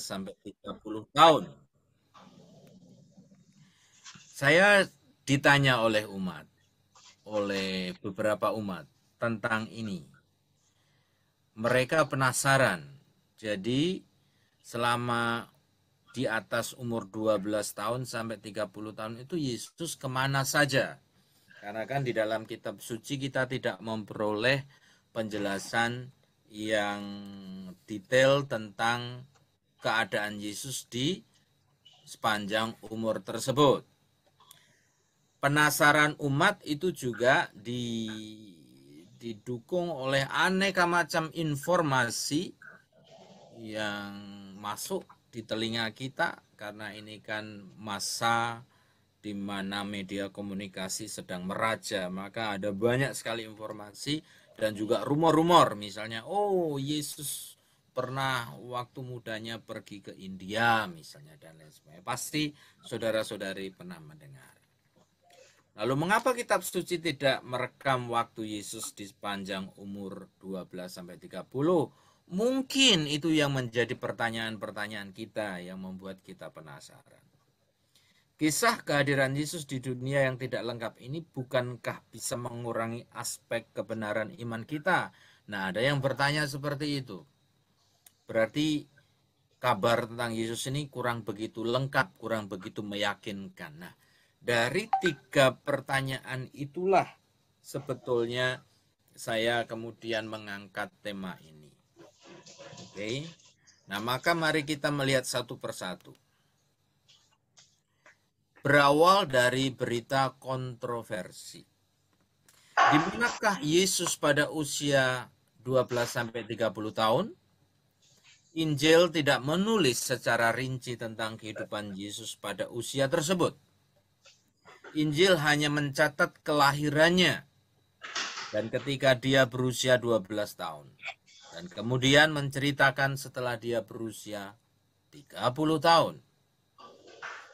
sampai 30 tahun. Saya ditanya oleh umat, oleh beberapa umat tentang ini. Mereka penasaran. Jadi selama di atas umur 12 tahun sampai 30 tahun itu Yesus ke mana saja? Karena kan di dalam kitab suci kita tidak memperoleh penjelasan yang detail tentang keadaan Yesus di sepanjang umur tersebut. Penasaran umat itu juga di, didukung oleh aneka macam informasi yang masuk di telinga kita karena ini kan masa di mana media komunikasi sedang meraja, maka ada banyak sekali informasi dan juga rumor-rumor misalnya oh Yesus pernah waktu mudanya pergi ke India misalnya dan lain sebagainya. Pasti saudara-saudari pernah mendengar. Lalu mengapa kitab suci tidak merekam waktu Yesus di sepanjang umur 12 sampai 30? Mungkin itu yang menjadi pertanyaan-pertanyaan kita yang membuat kita penasaran. Kisah kehadiran Yesus di dunia yang tidak lengkap ini bukankah bisa mengurangi aspek kebenaran iman kita? Nah, ada yang bertanya seperti itu. Berarti kabar tentang Yesus ini kurang begitu lengkap, kurang begitu meyakinkan. Nah, dari tiga pertanyaan itulah sebetulnya saya kemudian mengangkat tema ini. Oke. Nah, maka mari kita melihat satu persatu berawal dari berita kontroversi. Di manakah Yesus pada usia 12 sampai 30 tahun? Injil tidak menulis secara rinci tentang kehidupan Yesus pada usia tersebut. Injil hanya mencatat kelahirannya dan ketika dia berusia 12 tahun. Dan kemudian menceritakan setelah dia berusia 30 tahun.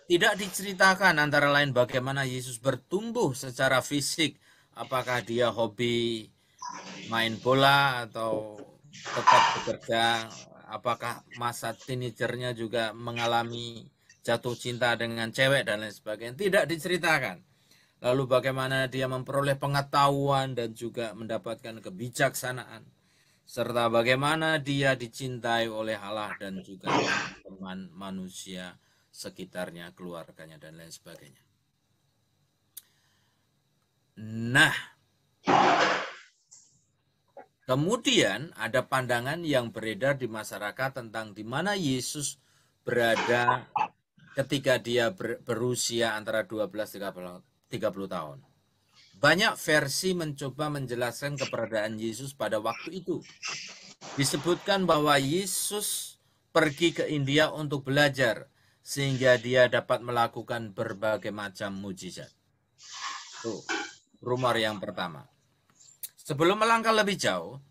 Tidak diceritakan antara lain bagaimana Yesus bertumbuh secara fisik. Apakah dia hobi main bola atau tetap bekerja. Apakah masa teenagernya juga mengalami jatuh cinta dengan cewek dan lain sebagainya. Tidak diceritakan. Lalu bagaimana dia memperoleh pengetahuan dan juga mendapatkan kebijaksanaan. Serta bagaimana dia dicintai oleh Allah dan juga teman manusia sekitarnya, keluarganya, dan lain sebagainya. Nah, kemudian ada pandangan yang beredar di masyarakat tentang di mana Yesus berada ketika dia berusia antara 12 30 tahun. Banyak versi mencoba menjelaskan keberadaan Yesus pada waktu itu. Disebutkan bahwa Yesus pergi ke India untuk belajar sehingga dia dapat melakukan berbagai macam mujizat. Tuh, rumor yang pertama. Sebelum melangkah lebih jauh,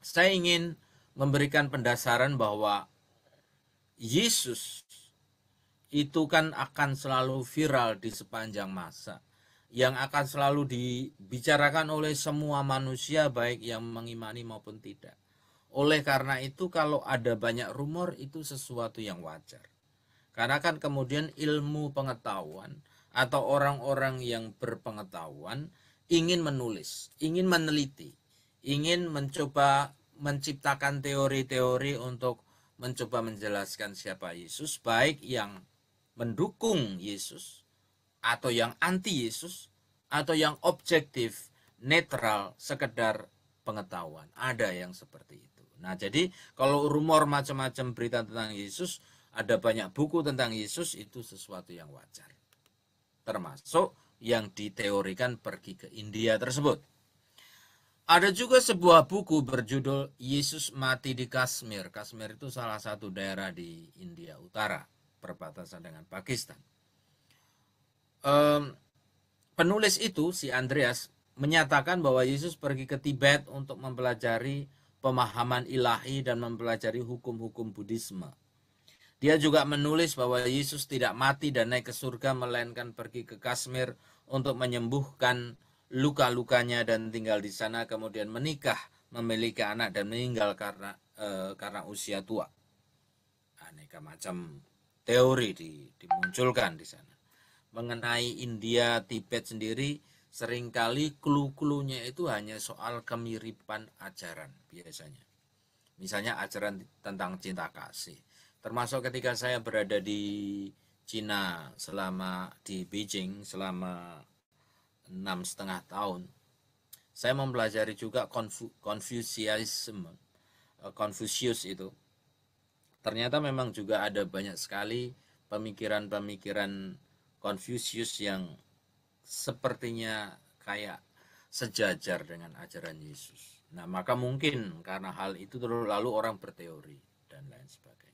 saya ingin memberikan pendasaran bahwa Yesus itu kan akan selalu viral di sepanjang masa yang akan selalu dibicarakan oleh semua manusia baik yang mengimani maupun tidak. Oleh karena itu kalau ada banyak rumor itu sesuatu yang wajar. Karena kan kemudian ilmu pengetahuan atau orang-orang yang berpengetahuan ingin menulis, ingin meneliti, ingin mencoba menciptakan teori-teori untuk mencoba menjelaskan siapa Yesus, baik yang mendukung Yesus atau yang anti Yesus atau yang objektif, netral, sekedar pengetahuan. Ada yang seperti itu. Nah, jadi kalau rumor macam-macam berita tentang Yesus ada banyak buku tentang Yesus itu sesuatu yang wajar. Termasuk yang diteorikan pergi ke India tersebut. Ada juga sebuah buku berjudul Yesus mati di Kashmir. Kashmir itu salah satu daerah di India Utara, perbatasan dengan Pakistan. Penulis itu, si Andreas, menyatakan bahwa Yesus pergi ke Tibet untuk mempelajari pemahaman ilahi dan mempelajari hukum-hukum Buddhisme. Dia juga menulis bahwa Yesus tidak mati dan naik ke surga melainkan pergi ke Kashmir untuk menyembuhkan luka-lukanya dan tinggal di sana kemudian menikah, memiliki anak dan meninggal karena e, karena usia tua. aneka macam teori di, dimunculkan di sana. Mengenai India, Tibet sendiri, sering kali clue-cluenya itu hanya soal kemiripan ajaran biasanya. Misalnya ajaran tentang cinta kasih. Termasuk ketika saya berada di Cina selama di Beijing selama enam setengah tahun, saya mempelajari juga Confucianism, eh, Confucius itu ternyata memang juga ada banyak sekali pemikiran-pemikiran Confucius yang sepertinya kayak sejajar dengan ajaran Yesus. Nah, maka mungkin karena hal itu lalu orang berteori dan lain sebagainya.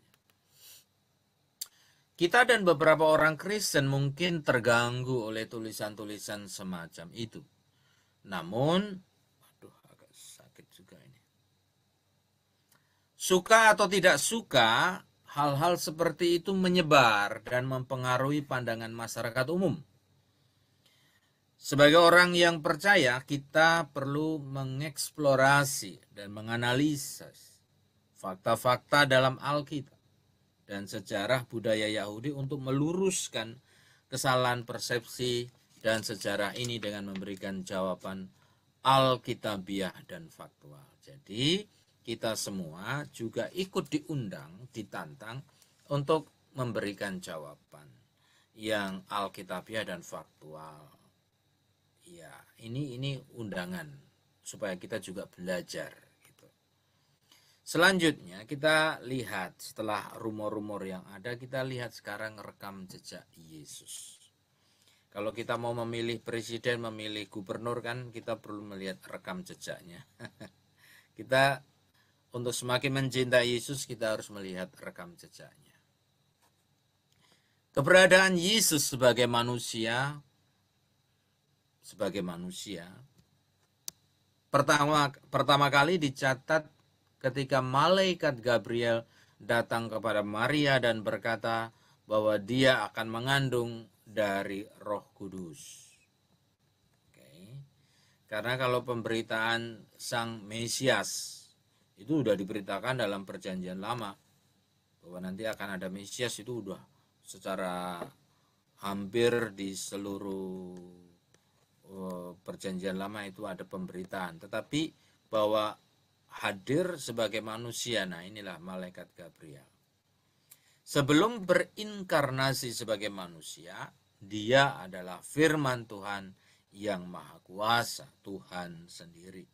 Kita dan beberapa orang Kristen mungkin terganggu oleh tulisan-tulisan semacam itu. Namun, aduh agak sakit juga ini. Suka atau tidak suka, hal-hal seperti itu menyebar dan mempengaruhi pandangan masyarakat umum. Sebagai orang yang percaya, kita perlu mengeksplorasi dan menganalisa fakta-fakta dalam Alkitab dan sejarah budaya Yahudi untuk meluruskan kesalahan persepsi dan sejarah ini dengan memberikan jawaban Alkitabiah dan faktual. Jadi, kita semua juga ikut diundang, ditantang untuk memberikan jawaban yang alkitabiah dan faktual. Ya, ini ini undangan supaya kita juga belajar. Selanjutnya kita lihat setelah rumor-rumor yang ada, kita lihat sekarang rekam jejak Yesus. Kalau kita mau memilih presiden, memilih gubernur kan kita perlu melihat rekam jejaknya. kita untuk semakin mencintai Yesus, kita harus melihat rekam jejaknya. Keberadaan Yesus sebagai manusia, sebagai manusia, pertama pertama kali dicatat ketika malaikat Gabriel datang kepada Maria dan berkata bahwa dia akan mengandung dari Roh Kudus. Karena kalau pemberitaan Sang Mesias itu sudah diberitakan dalam perjanjian lama bahwa nanti akan ada Mesias itu udah secara hampir di seluruh uh, perjanjian lama itu ada pemberitaan tetapi bahwa hadir sebagai manusia. Nah inilah malaikat Gabriel. Sebelum berinkarnasi sebagai manusia dia adalah firman Tuhan yang maha kuasa Tuhan sendiri.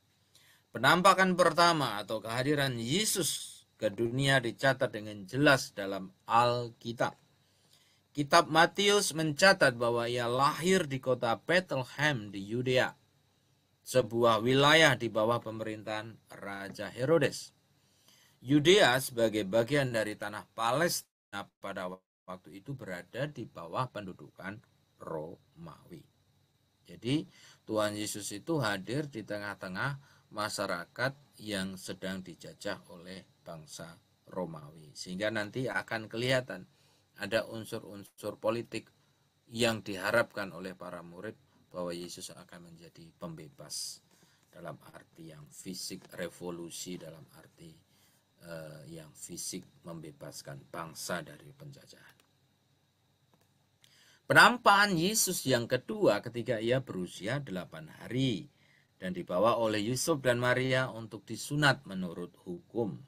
Penampakan pertama atau kehadiran Yesus ke dunia dicatat dengan jelas dalam Alkitab. Kitab Matius mencatat bahwa ia lahir di kota Bethlehem di Yudea, sebuah wilayah di bawah pemerintahan Raja Herodes. Yudea sebagai bagian dari tanah Palestina pada waktu itu berada di bawah pendudukan Romawi. Jadi Tuhan Yesus itu hadir di tengah-tengah masyarakat yang sedang dijajah oleh bangsa Romawi. Sehingga nanti akan kelihatan ada unsur-unsur politik yang diharapkan oleh para murid bahwa Yesus akan menjadi pembebas dalam arti yang fisik revolusi dalam arti uh, yang fisik membebaskan bangsa dari penjajahan. Penampakan Yesus yang kedua ketika ia berusia delapan hari dan dibawa oleh Yusuf dan Maria untuk disunat menurut hukum.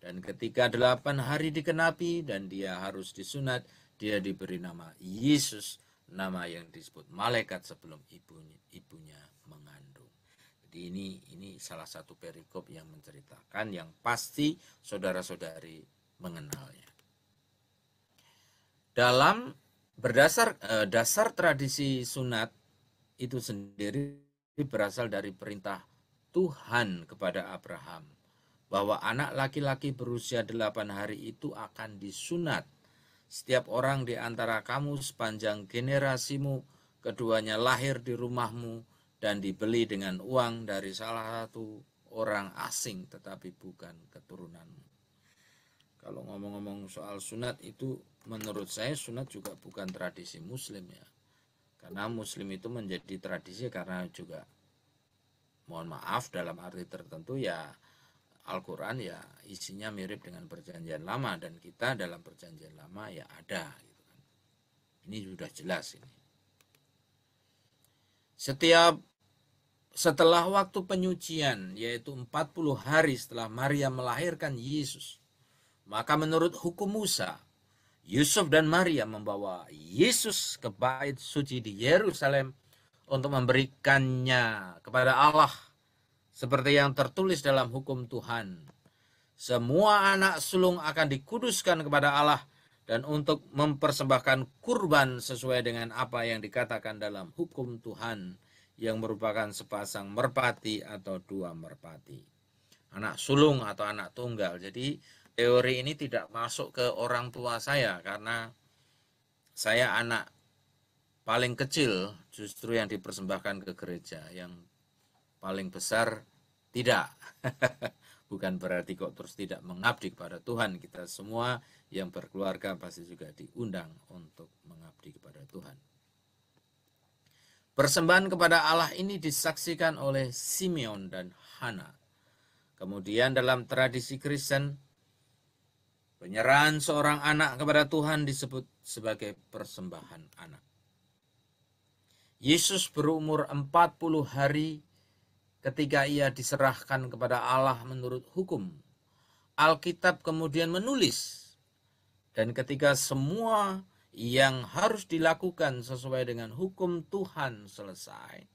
Dan ketika delapan hari dikenapi dan dia harus disunat, dia diberi nama Yesus, nama yang disebut malaikat sebelum ibunya, ibunya mengandung. Jadi ini ini salah satu perikop yang menceritakan yang pasti saudara-saudari mengenalnya. Dalam berdasar eh, dasar tradisi sunat itu sendiri berasal dari perintah Tuhan kepada Abraham bahwa anak laki-laki berusia delapan hari itu akan disunat. Setiap orang di antara kamu sepanjang generasimu, keduanya lahir di rumahmu dan dibeli dengan uang dari salah satu orang asing tetapi bukan keturunanmu. Kalau ngomong-ngomong soal sunat itu menurut saya sunat juga bukan tradisi muslim ya karena muslim itu menjadi tradisi karena juga mohon maaf dalam arti tertentu ya Al-Quran ya isinya mirip dengan perjanjian lama dan kita dalam perjanjian lama ya ada gitu kan. Ini sudah jelas ini. Setiap setelah waktu penyucian yaitu 40 hari setelah Maria melahirkan Yesus maka menurut hukum Musa Yusuf dan Maria membawa Yesus ke bait suci di Yerusalem untuk memberikannya kepada Allah seperti yang tertulis dalam hukum Tuhan. Semua anak sulung akan dikuduskan kepada Allah dan untuk mempersembahkan kurban sesuai dengan apa yang dikatakan dalam hukum Tuhan yang merupakan sepasang merpati atau dua merpati. Anak sulung atau anak tunggal. Jadi teori ini tidak masuk ke orang tua saya karena saya anak paling kecil justru yang dipersembahkan ke gereja yang paling besar tidak. Bukan berarti kok terus tidak mengabdi kepada Tuhan. Kita semua yang berkeluarga pasti juga diundang untuk mengabdi kepada Tuhan. Persembahan kepada Allah ini disaksikan oleh Simeon dan Hana. Kemudian dalam tradisi Kristen penyerahan seorang anak kepada Tuhan disebut sebagai persembahan anak. Yesus berumur 40 hari ketika ia diserahkan kepada Allah menurut hukum. Alkitab kemudian menulis dan ketika semua yang harus dilakukan sesuai dengan hukum Tuhan selesai,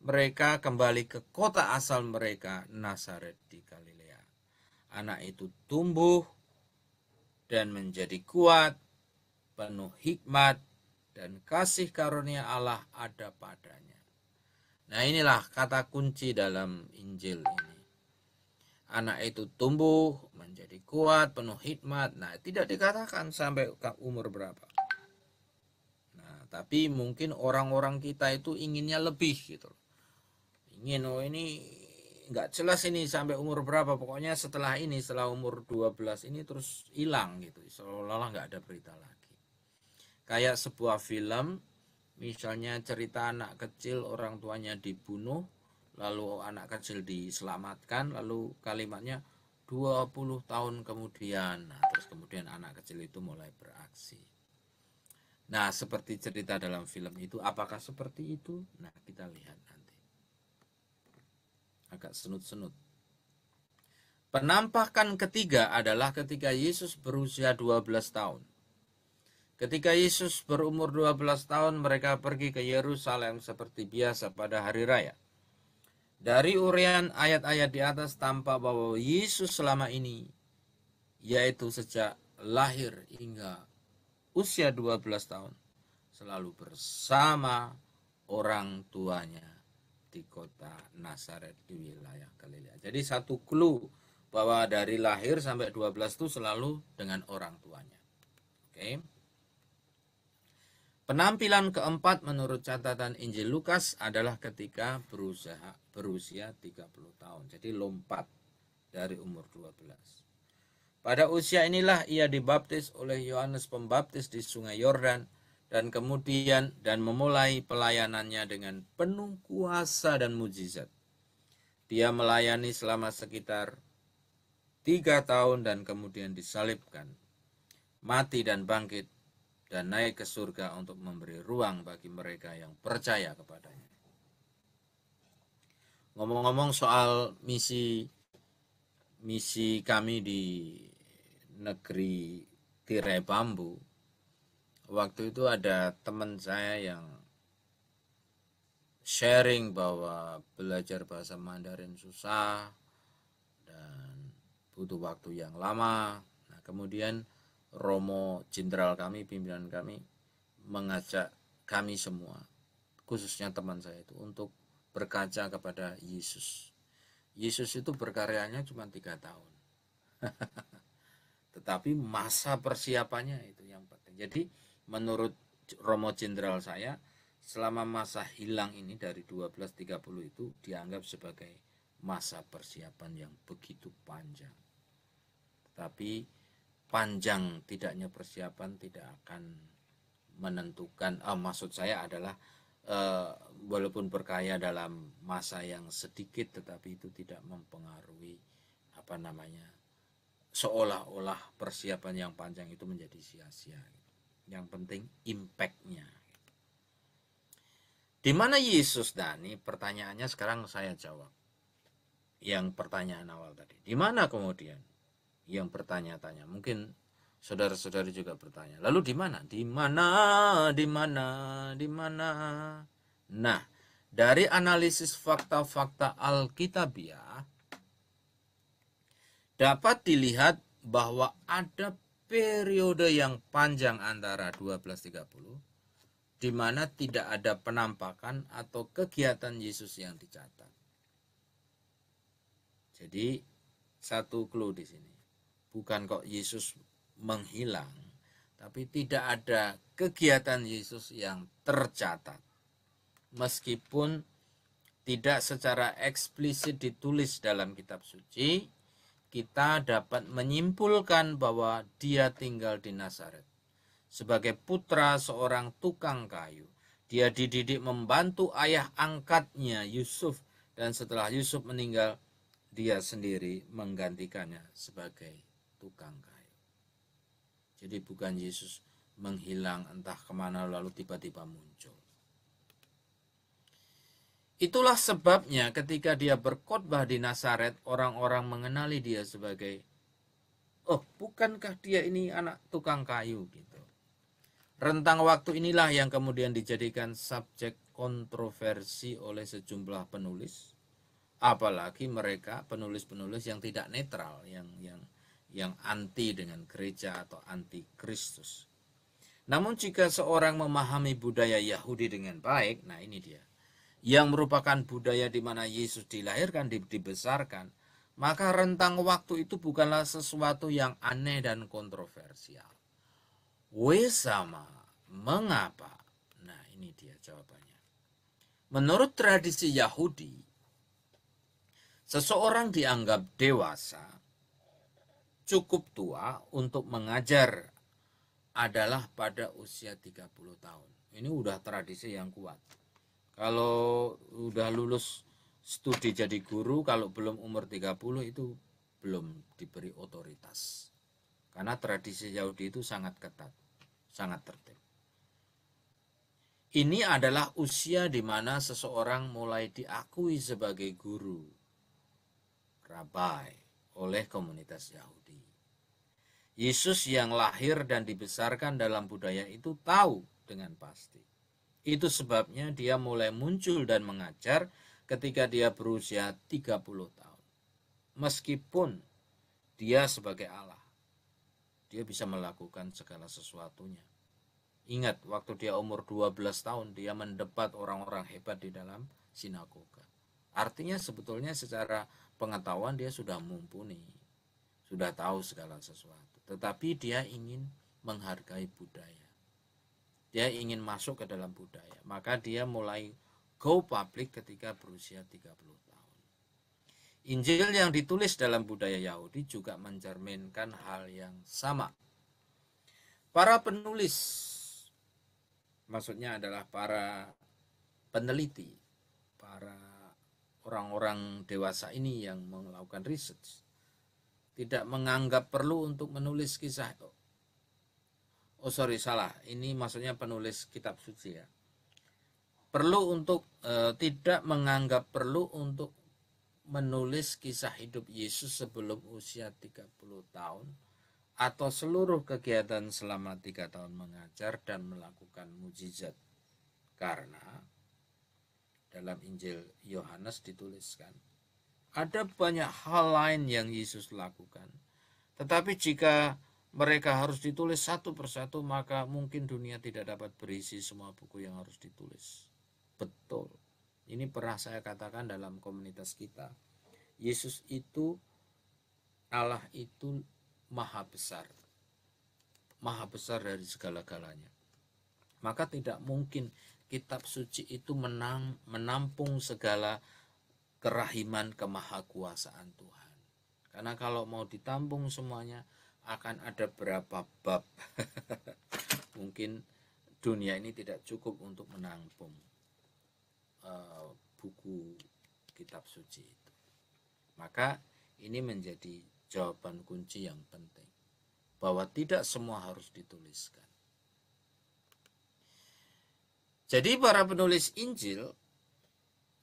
mereka kembali ke kota asal mereka, Nazaret di Galilea. Anak itu tumbuh dan menjadi kuat, penuh hikmat, dan kasih karunia Allah ada padanya. Nah inilah kata kunci dalam Injil ini. Anak itu tumbuh menjadi kuat, penuh hikmat. Nah tidak dikatakan sampai umur berapa. Nah tapi mungkin orang-orang kita itu inginnya lebih gitu. Ingin oh ini nggak jelas ini sampai umur berapa. Pokoknya setelah ini, setelah umur 12 ini terus hilang gitu. Seolah-olah nggak ada berita lagi kayak sebuah film misalnya cerita anak kecil orang tuanya dibunuh lalu anak kecil diselamatkan lalu kalimatnya 20 tahun kemudian. Nah, terus kemudian anak kecil itu mulai beraksi. Nah seperti cerita dalam film itu apakah seperti itu? Nah kita lihat nanti. Agak senut-senut. Penampakan ketiga adalah ketika Yesus berusia 12 tahun Ketika Yesus berumur 12 tahun, mereka pergi ke Yerusalem seperti biasa pada hari raya. Dari urian ayat-ayat di atas tampak bahwa Yesus selama ini, yaitu sejak lahir hingga usia 12 tahun, selalu bersama orang tuanya di kota Nazaret di wilayah Galilea. Jadi satu clue bahwa dari lahir sampai 12 itu selalu dengan orang tuanya. Oke. Okay? Penampilan keempat menurut catatan Injil Lukas adalah ketika berusaha berusia 30 tahun. Jadi lompat dari umur 12. Pada usia inilah ia dibaptis oleh Yohanes Pembaptis di Sungai Yordan dan kemudian dan memulai pelayanannya dengan penuh kuasa dan mujizat. Dia melayani selama sekitar tiga tahun dan kemudian disalibkan, mati dan bangkit dan naik ke surga untuk memberi ruang bagi mereka yang percaya kepadanya. Ngomong-ngomong soal misi misi kami di negeri tirai bambu, waktu itu ada teman saya yang sharing bahwa belajar bahasa Mandarin susah dan butuh waktu yang lama. Nah, kemudian Romo Jenderal kami, pimpinan kami mengajak kami semua, khususnya teman saya itu untuk berkaca kepada Yesus. Yesus itu berkaryanya cuma tiga tahun. Tetapi masa persiapannya itu yang penting. Jadi menurut Romo Jenderal saya, selama masa hilang ini dari 12.30 itu dianggap sebagai masa persiapan yang begitu panjang. Tetapi panjang tidaknya persiapan tidak akan menentukan oh, maksud saya adalah uh, walaupun berkaya dalam masa yang sedikit tetapi itu tidak mempengaruhi apa namanya seolah-olah persiapan yang panjang itu menjadi sia-sia. Yang penting impactnya. Di mana Yesus Dani? Pertanyaannya sekarang saya jawab. Yang pertanyaan awal tadi. Di mana kemudian? Yang bertanya-tanya. Mungkin saudara-saudari juga bertanya. Lalu di mana? Di mana? Di mana? Di mana? Nah, dari analisis fakta-fakta Alkitabiah dapat dilihat bahwa ada periode yang panjang antara 1230 di mana tidak ada penampakan atau kegiatan Yesus yang dicatat. Jadi satu clue di sini. Bukan kok Yesus menghilang, tapi tidak ada kegiatan Yesus yang tercatat meskipun tidak secara eksplisit ditulis dalam kitab suci, kita dapat menyimpulkan bahwa dia tinggal di Nazaret. Sebagai putra seorang tukang kayu, dia dididik membantu ayah angkatnya Yusuf dan setelah Yusuf meninggal, dia sendiri menggantikannya sebagai tukang kayu. Jadi bukan Yesus menghilang entah ke mana lalu tiba-tiba muncul. Itulah sebabnya ketika dia berkhotbah di Nazaret, orang-orang mengenali dia sebagai Oh, bukankah dia ini anak tukang kayu gitu. Rentang waktu inilah yang kemudian dijadikan subjek kontroversi oleh sejumlah penulis, apalagi mereka penulis-penulis yang tidak netral, yang yang yang anti dengan gereja atau anti Kristus. Namun jika seorang memahami budaya Yahudi dengan baik, nah ini dia yang merupakan budaya di mana Yesus dilahirkan, dibesarkan, maka rentang waktu itu bukanlah sesuatu yang aneh dan kontroversial. Wesama, mengapa? Nah ini dia jawabannya. Menurut tradisi Yahudi, seseorang dianggap dewasa, cukup tua untuk mengajar adalah pada usia 30 tahun. Ini udah tradisi yang kuat. Kalau udah lulus studi jadi guru kalau belum umur 30 itu belum diberi otoritas. Karena tradisi Yahudi itu sangat ketat sangat tertib. Ini adalah usia di mana seseorang mulai diakui sebagai guru rabai oleh komunitas Yahudi Yesus yang lahir dan dibesarkan dalam budaya itu tahu dengan pasti itu sebabnya dia mulai muncul dan mengajar ketika dia berusia 30 tahun. Meskipun dia sebagai Allah, dia bisa melakukan segala sesuatunya. Ingat, waktu dia umur 12 tahun, dia mendebat orang-orang hebat di dalam sinagoga. Artinya sebetulnya secara pengetahuan dia sudah mumpuni, sudah tahu segala sesuatu. Tetapi dia ingin menghargai budaya. Dia ingin masuk ke dalam budaya. Maka dia mulai go public ketika berusia 30 tahun. Injil yang ditulis dalam budaya Yahudi juga mencerminkan hal yang sama. Para penulis maksudnya adalah para peneliti para orang-orang dewasa ini yang melakukan research tidak menganggap perlu untuk menulis kisah oh sorry salah. Ini maksudnya penulis kitab suci ya. Perlu untuk e, tidak menganggap perlu untuk menulis kisah hidup Yesus sebelum usia 30 tahun atau seluruh kegiatan selama tiga tahun mengajar dan melakukan mujizat. Karena dalam Injil Yohanes dituliskan ada banyak hal lain yang Yesus lakukan tetapi jika mereka harus ditulis satu persatu maka mungkin dunia tidak dapat berisi semua buku yang harus ditulis. Betul. Ini pernah saya katakan dalam komunitas kita. Yesus itu Allah itu maha besar. Maha besar dari segala-galanya. Maka tidak mungkin kitab suci itu menang, menampung segala kerahiman kemahakuasaan Tuhan. Karena kalau mau ditampung semuanya, akan ada berapa bab mungkin dunia ini tidak cukup untuk menampung uh, buku kitab suci itu maka Ini menjadi jawaban kunci yang penting. Bahwa tidak semua harus dituliskan. Jadi para penulis Injil,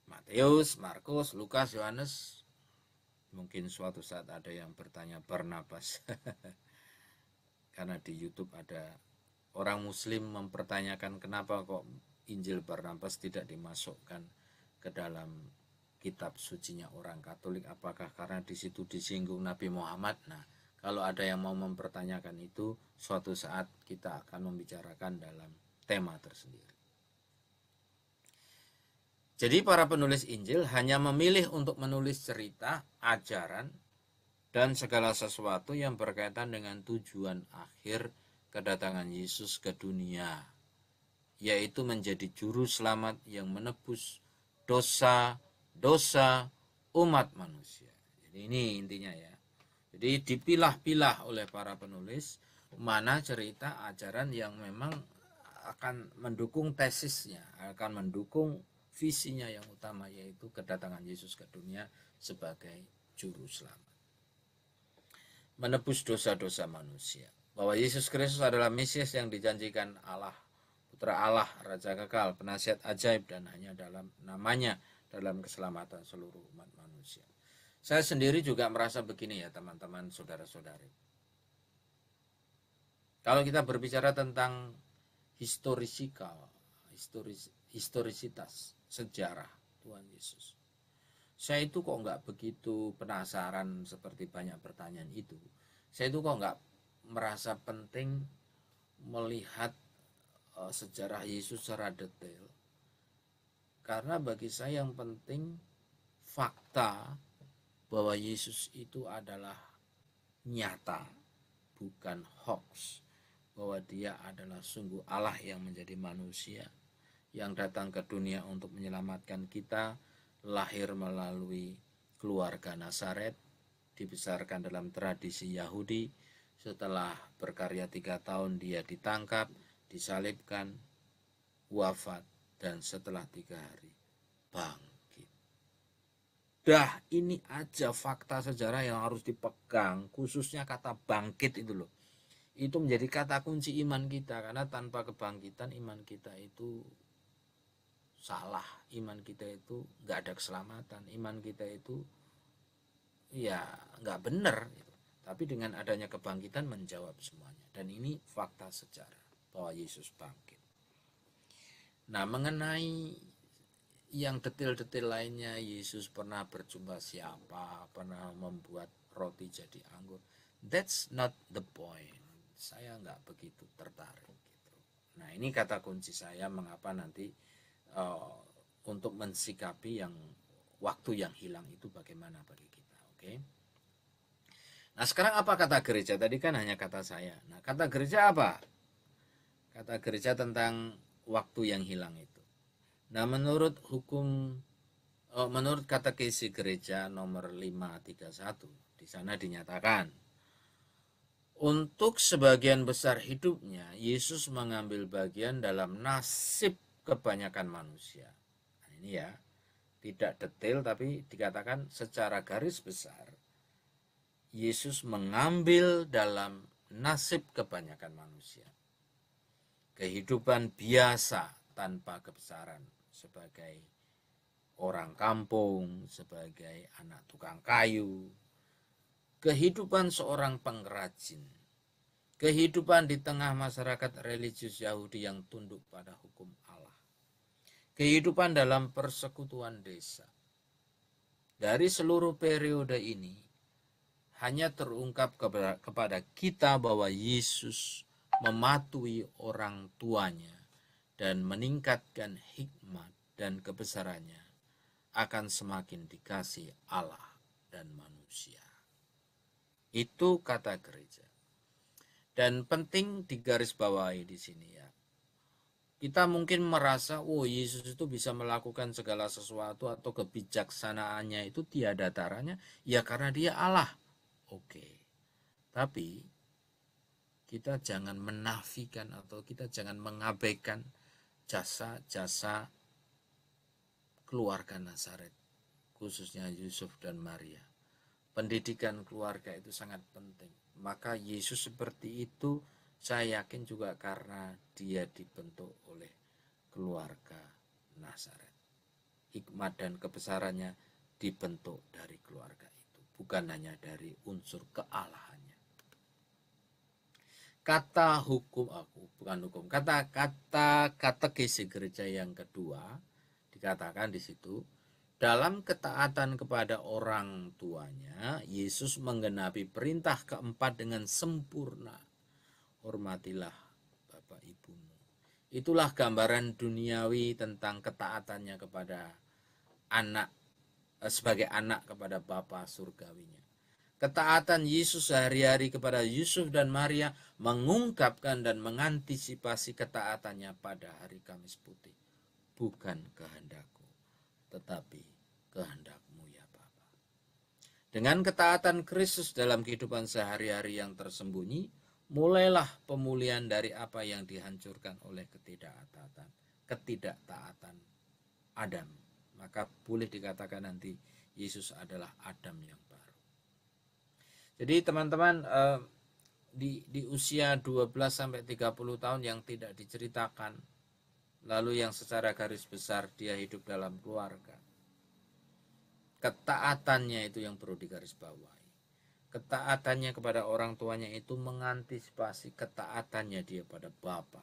Matius, Markus, Lukas, Yohanes, mungkin suatu saat ada yang bertanya Barnabas. Karena di YouTube ada orang muslim mempertanyakan kenapa kok Injil Barnabas tidak dimasukkan ke dalam kitab sucinya orang Katolik? Apakah karena di situ disinggung Nabi Muhammad? Nah kalau ada yang mau mempertanyakan itu suatu saat kita akan membicarakan dalam tema tersendiri jadi para penulis Injil hanya memilih untuk menulis cerita, ajaran, dan segala sesuatu yang berkaitan dengan tujuan akhir kedatangan Yesus ke dunia, yaitu menjadi juru selamat yang menebus dosa-dosa umat manusia. Jadi ini intinya ya. Jadi dipilah-pilah oleh para penulis mana cerita ajaran yang memang akan mendukung tesisnya, akan mendukung visinya yang utama yaitu kedatangan Yesus ke dunia sebagai juru selamat. Menebus dosa-dosa manusia. Bahwa Yesus Kristus adalah Mesias yang dijanjikan Allah Putra Allah, Raja Kekal, penasihat ajaib dan hanya dalam namanya dalam keselamatan seluruh umat manusia. Saya sendiri juga merasa begini ya teman-teman saudara-saudari. Kalau kita berbicara tentang historisikal, historis, historisitas, sejarah Tuhan Yesus. Saya itu kok nggak begitu penasaran seperti banyak pertanyaan itu. Saya itu kok nggak merasa penting melihat uh, sejarah Yesus secara detail. Karena bagi saya yang penting fakta bahwa Yesus itu adalah nyata, bukan hoax. Bahwa dia adalah sungguh Allah yang menjadi manusia, yang datang ke dunia untuk menyelamatkan kita, lahir melalui keluarga Nazaret, dibesarkan dalam tradisi Yahudi, setelah berkarya tiga tahun dia ditangkap, disalibkan, wafat, dan setelah tiga hari bangkit. Dah ini aja fakta sejarah yang harus dipegang, khususnya kata bangkit itu loh. Itu menjadi kata kunci iman kita, karena tanpa kebangkitan iman kita itu salah. Iman kita itu nggak ada keselamatan. Iman kita itu ya nggak benar. Gitu. Tapi dengan adanya kebangkitan menjawab semuanya. Dan ini fakta sejarah bahwa Yesus bangkit. Nah, mengenai yang detail-detail lainnya, Yesus pernah berjumpa siapa, pernah membuat roti jadi anggur. That's not the point. Saya nggak begitu tertarik. Gitu. Nah, ini kata kunci saya mengapa nanti uh, untuk mensikapi yang waktu yang hilang itu bagaimana bagi kita. Oke. Okay? Nah, sekarang apa kata gereja? Tadi kan hanya kata saya. Nah, kata gereja apa? kata gereja tentang waktu yang hilang itu. Nah, menurut hukum oh, menurut kata kisi gereja nomor 531 di sana dinyatakan untuk sebagian besar hidupnya Yesus mengambil bagian dalam nasib kebanyakan manusia. Nah, ini ya, tidak detail tapi dikatakan secara garis besar Yesus mengambil dalam nasib kebanyakan manusia kehidupan biasa tanpa kebesaran sebagai orang kampung, sebagai anak tukang kayu, kehidupan seorang pengrajin, kehidupan di tengah masyarakat religius Yahudi yang tunduk pada hukum kehidupan dalam persekutuan desa. Dari seluruh periode ini, hanya terungkap kepada kita bahwa Yesus mematuhi orang tuanya dan meningkatkan hikmat dan kebesarannya akan semakin dikasih Allah dan manusia. Itu kata gereja. Dan penting digarisbawahi di sini ya. Kita mungkin merasa, oh Yesus itu bisa melakukan segala sesuatu atau kebijaksanaannya itu tiada taranya. Ya karena dia Allah. Oke. Tapi kita jangan menafikan atau kita jangan mengabaikan jasa-jasa keluarga Nazaret, khususnya Yusuf dan Maria. pendidikan keluarga itu sangat penting. Maka Yesus seperti itu saya yakin juga karena dia dibentuk oleh keluarga Nazaret. Hikmat dan kebesarannya dibentuk dari keluarga itu, bukan hanya dari unsur kealahannya. Kata hukum aku, bukan hukum, kata kata katekisi gereja yang kedua dikatakan di situ dalam ketaatan kepada orang tuanya, Yesus menggenapi perintah keempat dengan sempurna. Hormatilah bapak ibumu. Itulah gambaran duniawi tentang ketaatannya kepada anak Eh, sebagai anak kepada Bapa surgawinya. Ketaatan Yesus sehari-hari kepada Yusuf dan Maria mengungkapkan dan mengantisipasi ketaatannya pada hari Kamis Putih. Bukan kehendakku, tetapi kehendakmu ya Bapa. Dengan ketaatan Kristus dalam kehidupan sehari-hari yang tersembunyi, mulailah pemulihan dari apa yang dihancurkan oleh ketidaktaatan, ketidaktaatan Adam maka boleh dikatakan nanti Yesus adalah Adam yang baru. Jadi teman-teman eh, di di usia 12 sampai 30 tahun yang tidak diceritakan lalu yang secara garis besar dia hidup dalam keluarga. Ketaatannya itu yang perlu digarisbawahi. Ketaatannya kepada orang tuanya itu mengantisipasi ketaatannya dia pada Bapa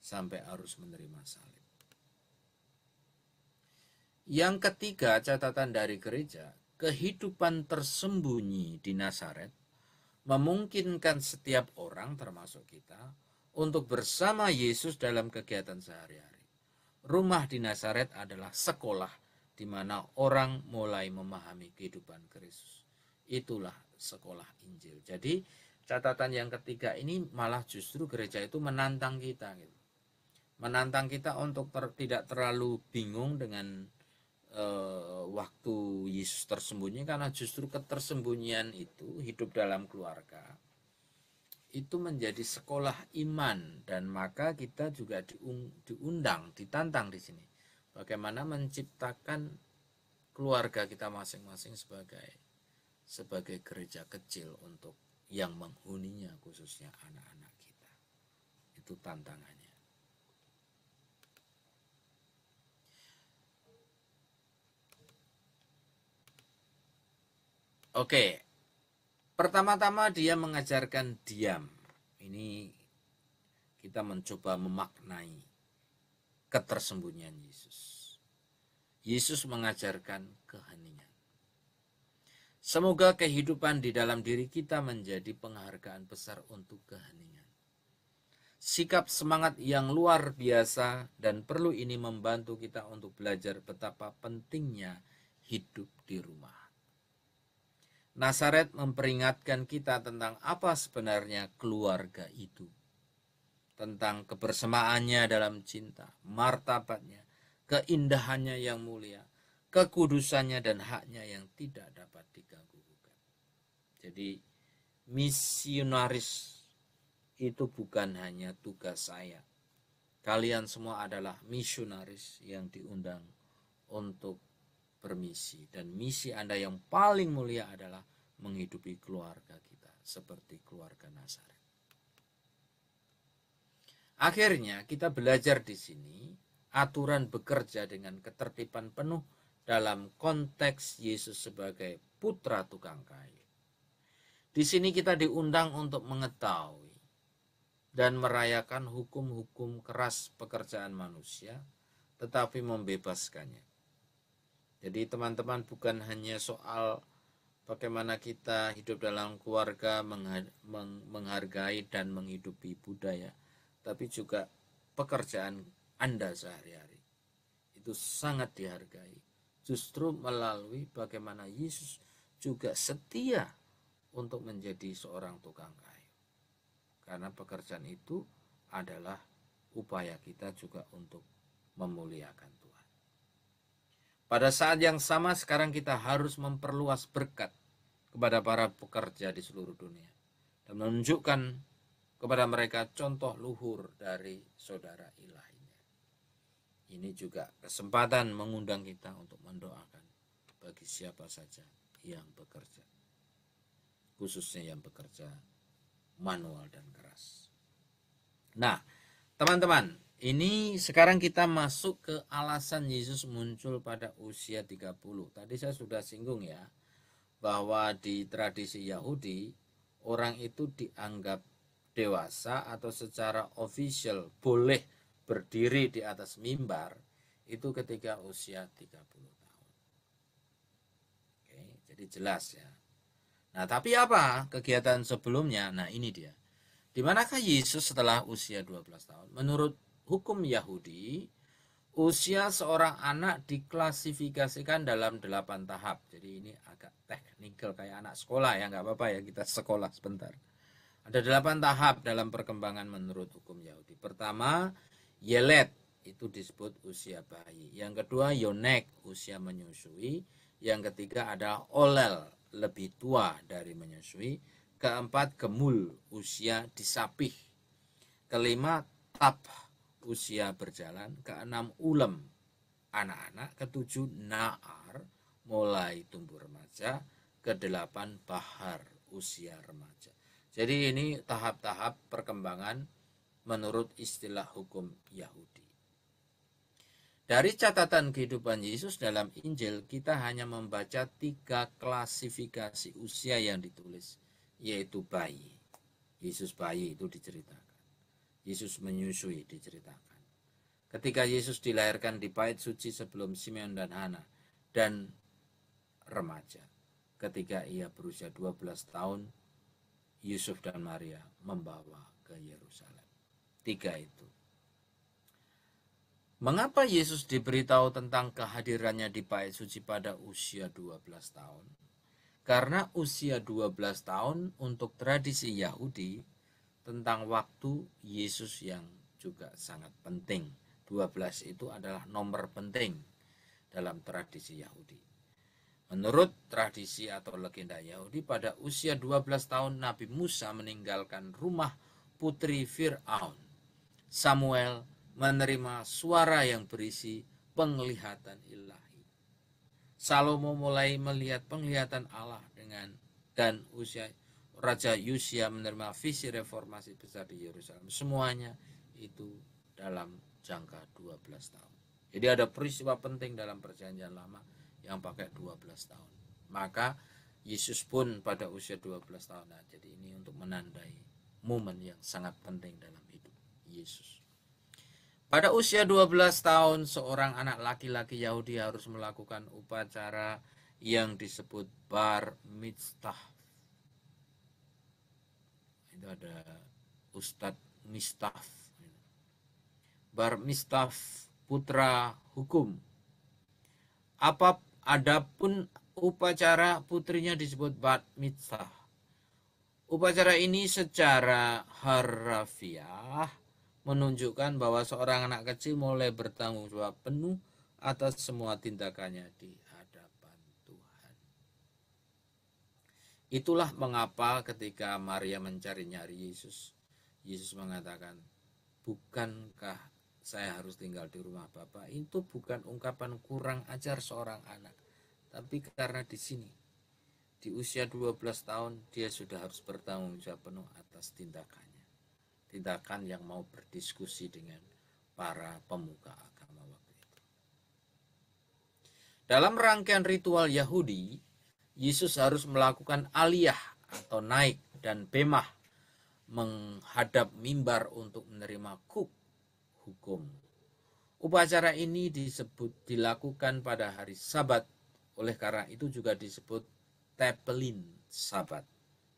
sampai harus menerima salib. Yang ketiga, catatan dari gereja, kehidupan tersembunyi di Nazaret memungkinkan setiap orang termasuk kita untuk bersama Yesus dalam kegiatan sehari-hari. Rumah di Nazaret adalah sekolah di mana orang mulai memahami kehidupan Kristus. Itulah sekolah Injil. Jadi catatan yang ketiga ini malah justru gereja itu menantang kita gitu. Menantang kita untuk ter, tidak terlalu bingung dengan uh, waktu Yesus tersembunyi karena justru ketersembunyian itu hidup dalam keluarga itu menjadi sekolah iman dan maka kita juga diundang, ditantang di sini bagaimana menciptakan keluarga kita masing-masing sebagai sebagai gereja kecil untuk yang menghuninya khususnya anak-anak kita. Itu tantangannya. Oke. Pertama-tama dia mengajarkan diam. Ini kita mencoba memaknai ketersembunyian Yesus. Yesus mengajarkan. Semoga kehidupan di dalam diri kita menjadi penghargaan besar untuk keheningan. Sikap semangat yang luar biasa dan perlu ini membantu kita untuk belajar betapa pentingnya hidup di rumah. Nasaret memperingatkan kita tentang apa sebenarnya keluarga itu. Tentang kebersamaannya dalam cinta, martabatnya, keindahannya yang mulia, kekudusannya dan haknya yang tidak dapat diganggu Jadi misionaris itu bukan hanya tugas saya. Kalian semua adalah misionaris yang diundang untuk bermisi dan misi Anda yang paling mulia adalah menghidupi keluarga kita seperti keluarga Nazaret. Akhirnya kita belajar di sini aturan bekerja dengan ketertiban penuh dalam konteks Yesus sebagai putra tukang kayu. Di sini kita diundang untuk mengetahui dan merayakan hukum-hukum keras pekerjaan manusia, tetapi membebaskannya jadi teman-teman bukan hanya soal bagaimana kita hidup dalam keluarga menghargai dan menghidupi budaya, tapi juga pekerjaan Anda sehari-hari. Itu sangat dihargai. Justru melalui bagaimana Yesus juga setia untuk menjadi seorang tukang kayu. Karena pekerjaan itu adalah upaya kita juga untuk memuliakan Tuhan. Pada saat yang sama sekarang kita harus memperluas berkat kepada para pekerja di seluruh dunia dan menunjukkan kepada mereka contoh luhur dari saudara ilahinya. Ini juga kesempatan mengundang kita untuk mendoakan bagi siapa saja yang bekerja. Khususnya yang bekerja manual dan keras. Nah, teman-teman, ini sekarang kita masuk ke alasan Yesus muncul pada usia 30. Tadi saya sudah singgung ya, bahwa di tradisi Yahudi, orang itu dianggap dewasa atau secara official boleh berdiri di atas mimbar itu ketika usia 30 tahun. Oke, jadi jelas ya. Nah, tapi apa kegiatan sebelumnya? Nah, ini dia. Di manakah Yesus setelah usia 12 tahun? Menurut hukum Yahudi, usia seorang anak diklasifikasikan dalam delapan tahap. Jadi ini agak teknikal kayak anak sekolah ya, nggak apa-apa ya kita sekolah sebentar. Ada delapan tahap dalam perkembangan menurut hukum Yahudi. Pertama, yelet itu disebut usia bayi. Yang kedua, yonek usia menyusui. Yang ketiga ada olel lebih tua dari menyusui. Keempat, gemul usia disapih. Kelima, tap usia berjalan, keenam ulem anak-anak, ketujuh naar mulai tumbuh remaja, kedelapan bahar usia remaja. Jadi ini tahap-tahap perkembangan menurut istilah hukum Yahudi. Dari catatan kehidupan Yesus dalam Injil, kita hanya membaca tiga klasifikasi usia yang ditulis, yaitu bayi. Yesus bayi itu diceritakan. Yesus menyusui diceritakan. Ketika Yesus dilahirkan di bait suci sebelum Simeon dan Hana dan remaja. Ketika ia berusia 12 tahun, Yusuf dan Maria membawa ke Yerusalem. Tiga itu. Mengapa Yesus diberitahu tentang kehadirannya di bait suci pada usia 12 tahun? Karena usia 12 tahun untuk tradisi Yahudi tentang waktu Yesus yang juga sangat penting. 12 itu adalah nomor penting dalam tradisi Yahudi. Menurut tradisi atau legenda Yahudi, pada usia 12 tahun Nabi Musa meninggalkan rumah putri Fir'aun. Samuel menerima suara yang berisi penglihatan ilahi. Salomo mulai melihat penglihatan Allah dengan dan usia Raja Yusia menerima visi reformasi besar di Yerusalem. Semuanya itu dalam jangka 12 tahun. Jadi ada peristiwa penting dalam perjanjian lama yang pakai 12 tahun. Maka Yesus pun pada usia 12 tahun. Nah, jadi ini untuk menandai momen yang sangat penting dalam hidup Yesus. Pada usia 12 tahun seorang anak laki-laki Yahudi harus melakukan upacara yang disebut bar mitzvah itu ada Ustadz Mistaf Bar Mistaf putra hukum. Apa adapun upacara putrinya disebut bat mitzvah upacara ini secara harafiah menunjukkan bahwa seorang anak kecil mulai bertanggung jawab penuh atas semua tindakannya di Itulah mengapa ketika Maria mencari-nyari Yesus, Yesus mengatakan, "Bukankah saya harus tinggal di rumah Bapak?" Itu bukan ungkapan kurang ajar seorang anak, tapi karena di sini di usia 12 tahun dia sudah harus bertanggung jawab penuh atas tindakannya. Tindakan yang mau berdiskusi dengan para pemuka agama waktu itu. Dalam rangkaian ritual Yahudi, Yesus harus melakukan aliyah atau naik dan bemah menghadap mimbar untuk menerima kuk hukum. Upacara ini disebut dilakukan pada hari Sabat, oleh karena itu juga disebut tepelin Sabat.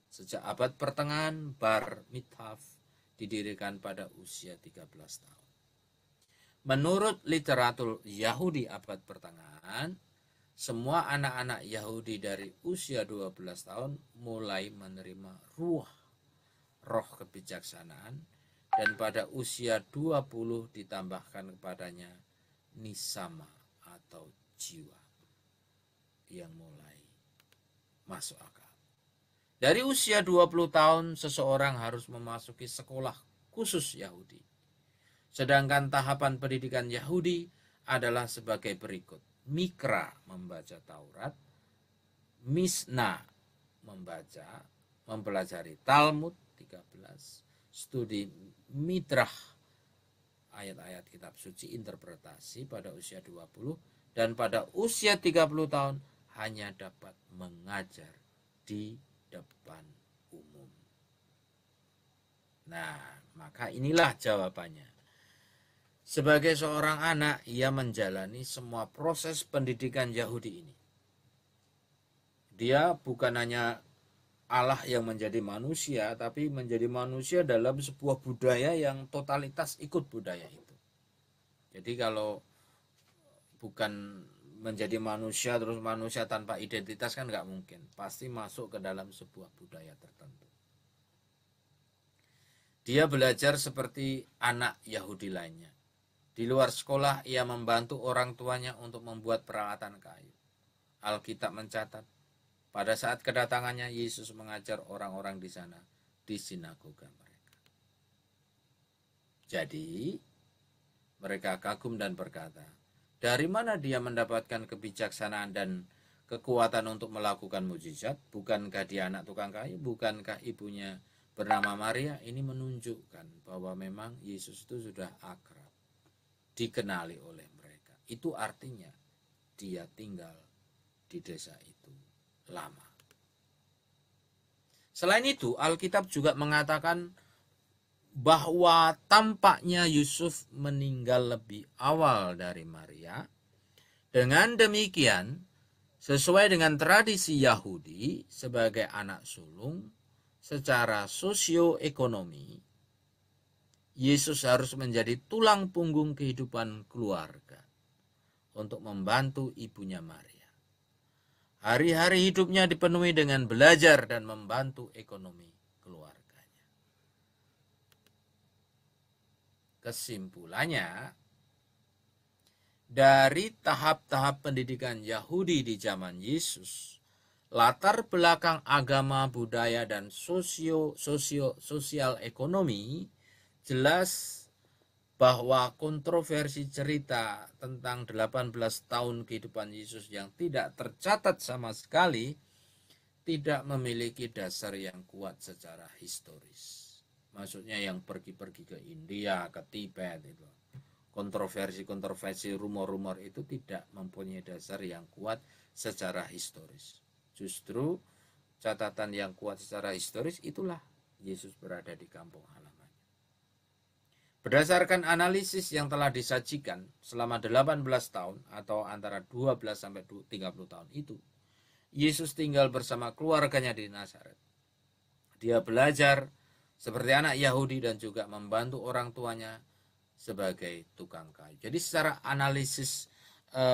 Sejak abad pertengahan, Bar Mithaf didirikan pada usia 13 tahun. Menurut literatur Yahudi abad pertengahan, semua anak-anak Yahudi dari usia 12 tahun mulai menerima ruh roh kebijaksanaan dan pada usia 20 ditambahkan kepadanya nisama atau jiwa yang mulai masuk akal. Dari usia 20 tahun seseorang harus memasuki sekolah khusus Yahudi. Sedangkan tahapan pendidikan Yahudi adalah sebagai berikut. Mikra membaca Taurat, Misna membaca mempelajari Talmud 13, studi Midrah ayat-ayat kitab suci interpretasi pada usia 20 dan pada usia 30 tahun hanya dapat mengajar di depan umum. Nah, maka inilah jawabannya. Sebagai seorang anak, ia menjalani semua proses pendidikan Yahudi ini. Dia bukan hanya Allah yang menjadi manusia, tapi menjadi manusia dalam sebuah budaya yang totalitas ikut budaya itu. Jadi kalau bukan menjadi manusia terus manusia tanpa identitas kan nggak mungkin. Pasti masuk ke dalam sebuah budaya tertentu. Dia belajar seperti anak Yahudi lainnya. Di luar sekolah ia membantu orang tuanya untuk membuat peralatan kayu. Alkitab mencatat pada saat kedatangannya Yesus mengajar orang-orang di sana di sinagoga mereka. Jadi mereka kagum dan berkata, dari mana dia mendapatkan kebijaksanaan dan kekuatan untuk melakukan mujizat? Bukankah dia anak tukang kayu? Bukankah ibunya bernama Maria? Ini menunjukkan bahwa memang Yesus itu sudah akrab, dikenali oleh mereka. Itu artinya dia tinggal di desa itu lama. Selain itu, Alkitab juga mengatakan bahwa tampaknya Yusuf meninggal lebih awal dari Maria. Dengan demikian, sesuai dengan tradisi Yahudi sebagai anak sulung, secara sosioekonomi, Yesus harus menjadi tulang punggung kehidupan keluarga untuk membantu ibunya Maria. Hari-hari hidupnya dipenuhi dengan belajar dan membantu ekonomi keluarganya. Kesimpulannya, dari tahap-tahap pendidikan Yahudi di zaman Yesus, latar belakang agama, budaya, dan sosio, sosio, sosial ekonomi jelas bahwa kontroversi cerita tentang 18 tahun kehidupan Yesus yang tidak tercatat sama sekali tidak memiliki dasar yang kuat secara historis. Maksudnya yang pergi-pergi ke India, ke Tibet itu. Kontroversi-kontroversi rumor-rumor itu tidak mempunyai dasar yang kuat secara historis. Justru catatan yang kuat secara historis itulah Yesus berada di kampung halaman. Berdasarkan analisis yang telah disajikan selama 18 tahun atau antara 12 sampai 30 tahun itu, Yesus tinggal bersama keluarganya di Nazaret. Dia belajar seperti anak Yahudi dan juga membantu orang tuanya sebagai tukang kayu. Jadi secara analisis e,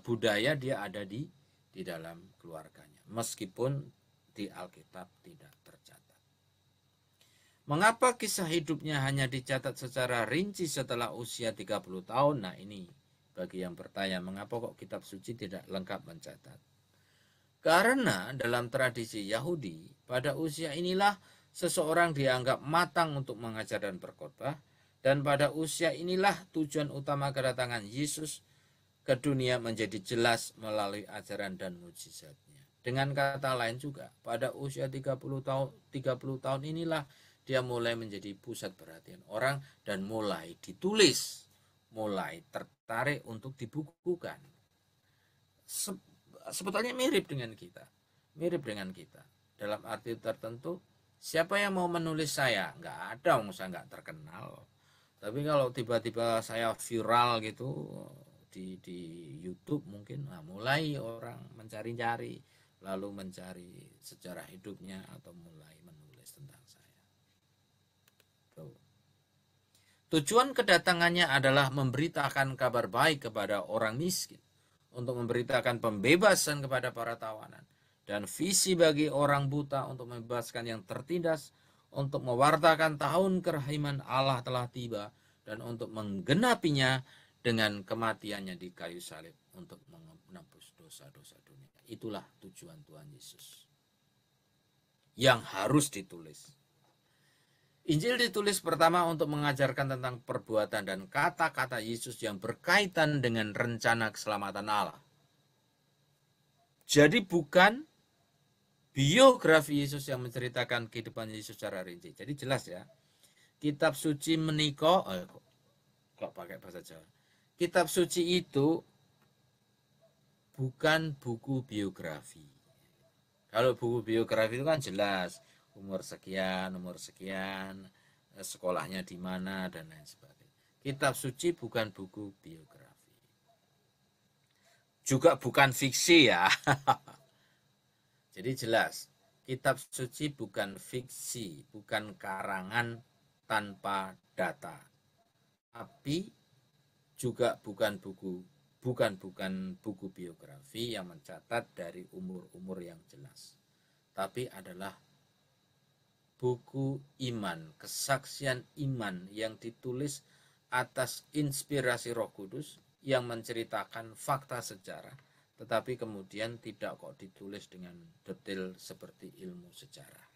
budaya dia ada di di dalam keluarganya. Meskipun di Alkitab tidak Mengapa kisah hidupnya hanya dicatat secara rinci setelah usia 30 tahun? Nah ini bagi yang bertanya, mengapa kok kitab suci tidak lengkap mencatat? Karena dalam tradisi Yahudi, pada usia inilah seseorang dianggap matang untuk mengajar dan berkhotbah, dan pada usia inilah tujuan utama kedatangan Yesus ke dunia menjadi jelas melalui ajaran dan mujizatnya. Dengan kata lain juga, pada usia 30 tahun 30 tahun inilah dia mulai menjadi pusat perhatian orang dan mulai ditulis, mulai tertarik untuk dibukukan. Sebetulnya mirip dengan kita, mirip dengan kita. Dalam arti tertentu, siapa yang mau menulis saya? Nggak ada, saya nggak terkenal. Tapi kalau tiba-tiba saya viral gitu di di YouTube mungkin, nah mulai orang mencari-cari, lalu mencari sejarah hidupnya atau mulai Tujuan kedatangannya adalah memberitakan kabar baik kepada orang miskin, untuk memberitakan pembebasan kepada para tawanan, dan visi bagi orang buta untuk membebaskan yang tertindas, untuk mewartakan tahun kerahiman Allah telah tiba, dan untuk menggenapinya dengan kematiannya di kayu salib untuk menembus dosa-dosa dunia. Itulah tujuan Tuhan Yesus yang harus ditulis Injil ditulis pertama untuk mengajarkan tentang perbuatan dan kata-kata Yesus yang berkaitan dengan rencana keselamatan Allah. Jadi bukan biografi Yesus yang menceritakan kehidupan Yesus secara rinci. Jadi jelas ya. Kitab suci meniko oh, kok, kok pakai bahasa Jawa. Kitab suci itu bukan buku biografi. Kalau buku biografi itu kan jelas umur sekian, umur sekian, eh, sekolahnya di mana dan lain sebagainya. Kitab suci bukan buku biografi. Juga bukan fiksi ya. Jadi jelas, kitab suci bukan fiksi, bukan karangan tanpa data. Tapi juga bukan buku bukan bukan buku biografi yang mencatat dari umur-umur yang jelas. Tapi adalah buku iman, kesaksian iman yang ditulis atas inspirasi Roh Kudus yang menceritakan fakta sejarah tetapi kemudian tidak kok ditulis dengan detail seperti ilmu sejarah.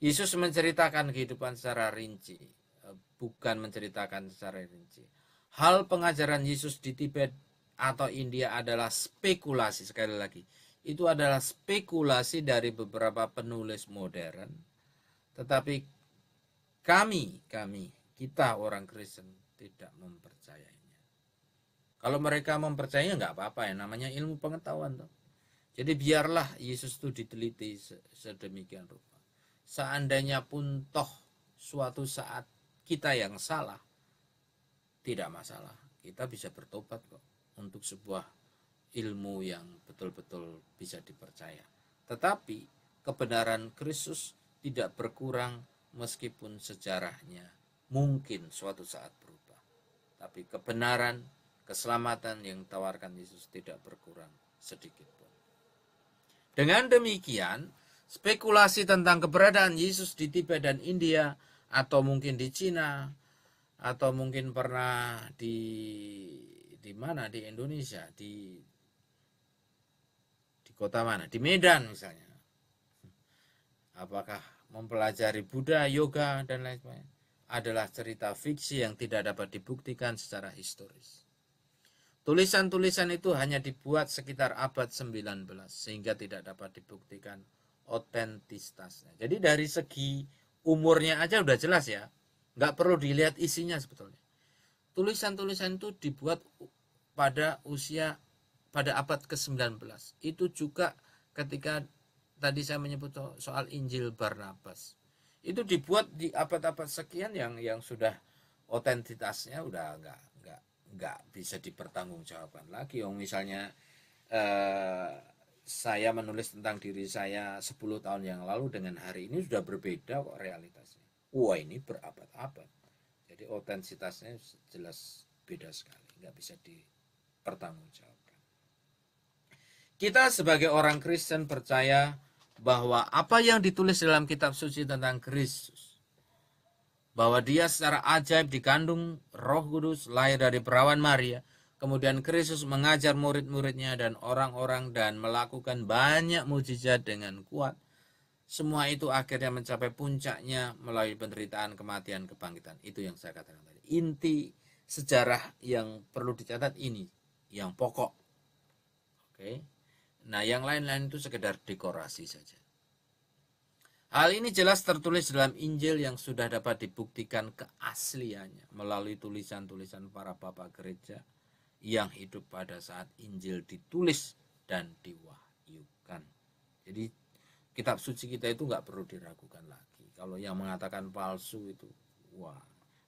Yesus menceritakan kehidupan secara rinci, eh, bukan menceritakan secara rinci. Hal pengajaran Yesus di Tibet atau India adalah spekulasi sekali lagi. Itu adalah spekulasi dari beberapa penulis modern. Tetapi kami, kami, kita orang Kristen tidak mempercayai. Kalau mereka mempercayai nggak apa-apa ya, namanya ilmu pengetahuan tuh. Jadi biarlah Yesus itu diteliti sedemikian rupa. Seandainya pun toh suatu saat kita yang salah, tidak masalah. Kita bisa bertobat kok untuk sebuah ilmu yang betul-betul bisa dipercaya. Tetapi kebenaran Kristus tidak berkurang meskipun sejarahnya mungkin suatu saat berubah. Tapi kebenaran keselamatan yang tawarkan Yesus tidak berkurang sedikit pun. Dengan demikian, spekulasi tentang keberadaan Yesus di Tibet dan India atau mungkin di Cina atau mungkin pernah di di mana? Di Indonesia di di kota mana? Di Medan misalnya. Apakah mempelajari Buddha yoga dan lain sebagainya adalah cerita fiksi yang tidak dapat dibuktikan secara historis Tulisan-tulisan itu hanya dibuat sekitar abad 19 sehingga tidak dapat dibuktikan otentitasnya. Jadi dari segi umurnya aja udah jelas ya. Nggak perlu dilihat isinya sebetulnya. Tulisan-tulisan itu dibuat pada usia pada abad ke-19. Itu juga ketika tadi saya menyebut soal Injil Barnabas. Itu dibuat di abad-abad sekian yang yang sudah otentitasnya udah enggak nggak bisa dipertanggungjawabkan lagi. Yang misalnya eh, saya menulis tentang diri saya 10 tahun yang lalu dengan hari ini sudah berbeda kok realitasnya. Wah ini berabad-abad. Jadi otentitasnya jelas beda sekali nggak bisa dipertanggungjawabkan. Kita sebagai orang Kristen percaya bahwa apa yang ditulis dalam kitab suci tentang Kristus bahwa dia secara ajaib dikandung roh kudus lahir dari perawan Maria. Kemudian Kristus mengajar murid-muridnya dan orang-orang dan melakukan banyak mujizat dengan kuat. Semua itu akhirnya mencapai puncaknya melalui penderitaan, kematian, kebangkitan. Itu yang saya katakan tadi. Inti sejarah yang perlu dicatat ini, yang pokok. Oke. Nah, yang lain-lain itu sekedar dekorasi saja. Hal ini jelas tertulis dalam Injil yang sudah dapat dibuktikan keasliannya melalui tulisan-tulisan para bapak gereja yang hidup pada saat Injil ditulis dan diwahyukan. Jadi kitab suci kita itu nggak perlu diragukan lagi. Kalau yang mengatakan palsu itu, wah,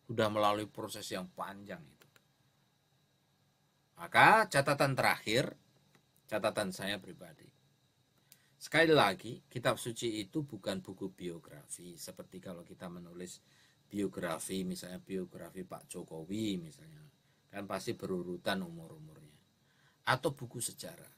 sudah melalui proses yang panjang itu. Maka catatan terakhir, catatan saya pribadi Sekali lagi, kitab suci itu bukan buku biografi. Seperti kalau kita menulis biografi, misalnya biografi Pak Jokowi misalnya. Kan pasti berurutan umur-umurnya. Atau buku sejarah.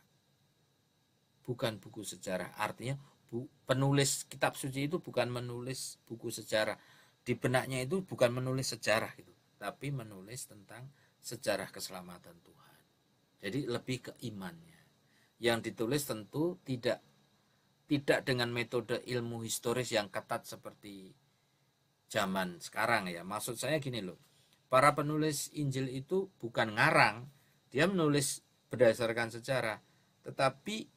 Bukan buku sejarah. Artinya bu, penulis kitab suci itu bukan menulis buku sejarah. Di benaknya itu bukan menulis sejarah itu. Tapi menulis tentang sejarah keselamatan Tuhan. Jadi lebih ke imannya. Yang ditulis tentu tidak tidak dengan metode ilmu historis yang ketat seperti zaman sekarang ya. Maksud saya gini loh. Para penulis Injil itu bukan ngarang, dia menulis berdasarkan sejarah, tetapi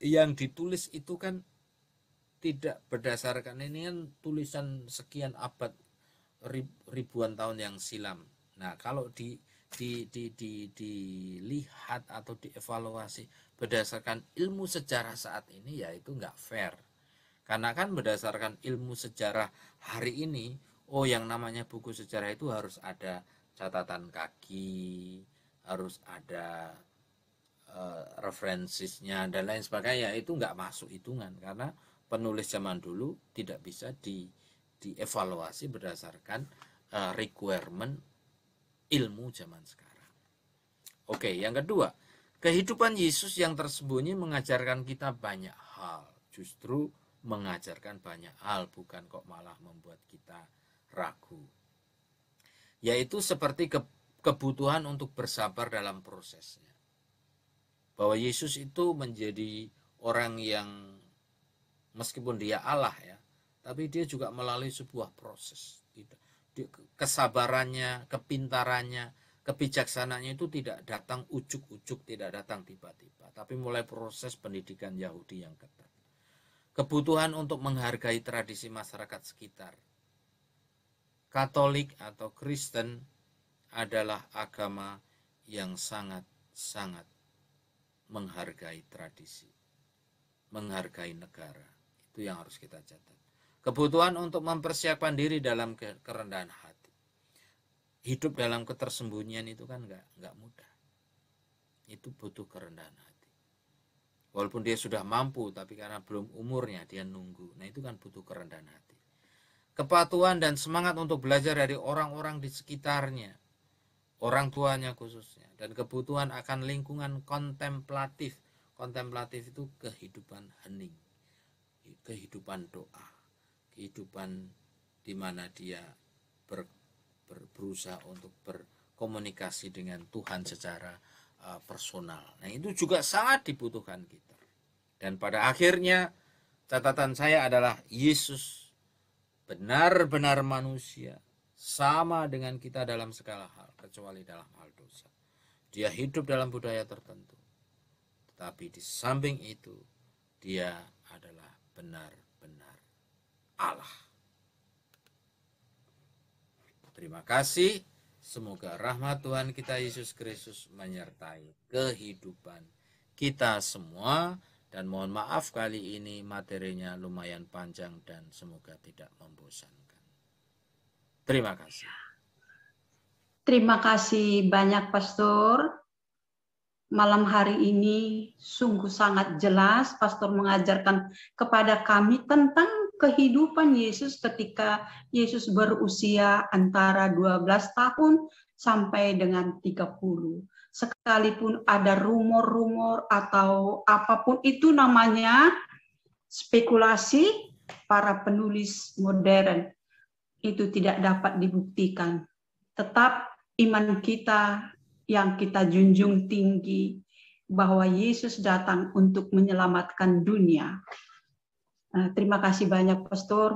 yang ditulis itu kan tidak berdasarkan ini kan tulisan sekian abad ribuan tahun yang silam. Nah, kalau di di, di, di, dilihat atau dievaluasi berdasarkan ilmu sejarah saat ini ya itu nggak fair. Karena kan berdasarkan ilmu sejarah hari ini, oh yang namanya buku sejarah itu harus ada catatan kaki, harus ada uh, referensinya dan lain sebagainya itu nggak masuk hitungan karena penulis zaman dulu tidak bisa di dievaluasi berdasarkan uh, requirement ilmu zaman sekarang. Oke, yang kedua, kehidupan Yesus yang tersembunyi mengajarkan kita banyak hal. Justru mengajarkan banyak hal, bukan kok malah membuat kita ragu. Yaitu seperti ke, kebutuhan untuk bersabar dalam prosesnya. Bahwa Yesus itu menjadi orang yang meskipun dia Allah ya, tapi dia juga melalui sebuah proses. Kesabarannya, kepintarannya, kebijaksanaannya itu tidak datang ujuk-ujuk, tidak datang tiba-tiba, tapi mulai proses pendidikan Yahudi yang ketat. Kebutuhan untuk menghargai tradisi masyarakat sekitar. Katolik atau Kristen adalah agama yang sangat-sangat menghargai tradisi, menghargai negara. Itu yang harus kita catat. Kebutuhan untuk mempersiapkan diri dalam kerendahan hati. Hidup dalam ketersembunyian itu kan nggak nggak mudah. Itu butuh kerendahan hati. Walaupun dia sudah mampu, tapi karena belum umurnya dia nunggu. Nah itu kan butuh kerendahan hati. Kepatuhan dan semangat untuk belajar dari orang-orang di sekitarnya orang tuanya khususnya dan kebutuhan akan lingkungan kontemplatif kontemplatif itu kehidupan hening kehidupan doa kehidupan di mana dia ber, ber, berusaha untuk berkomunikasi dengan Tuhan secara uh, personal nah itu juga sangat dibutuhkan kita dan pada akhirnya catatan saya adalah Yesus benar-benar manusia sama dengan kita dalam segala hal kecuali dalam hal dosa. Dia hidup dalam budaya tertentu. Tetapi di samping itu dia adalah benar-benar Allah. Terima kasih. Semoga rahmat Tuhan kita Yesus Kristus menyertai kehidupan kita semua dan mohon maaf kali ini materinya lumayan panjang dan semoga tidak membosankan. Terima kasih. Terima kasih banyak Pastor. Malam hari ini sungguh sangat jelas Pastor mengajarkan kepada kami tentang kehidupan Yesus ketika Yesus berusia antara 12 tahun sampai dengan 30. Sekalipun ada rumor-rumor atau apa pun itu namanya spekulasi para penulis modern itu tidak dapat dibuktikan. Tetap iman kita yang kita junjung tinggi bahwa Yesus datang untuk menyelamatkan dunia. Terima kasih banyak, Pastor.